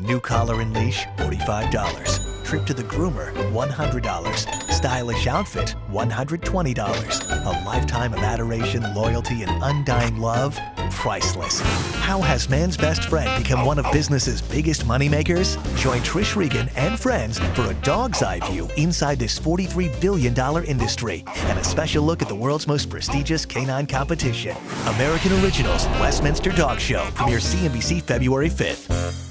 New collar and leash, $45. Trip to the groomer, $100. Stylish outfit, $120. A lifetime of adoration, loyalty, and undying love, priceless. How has man's best friend become one of business's biggest moneymakers? Join Trish Regan and friends for a dog's eye view inside this $43 billion industry and a special look at the world's most prestigious canine competition. American Originals Westminster Dog Show premieres CNBC February 5th.